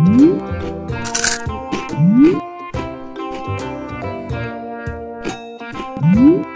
Mm-hmm. Mm-hmm.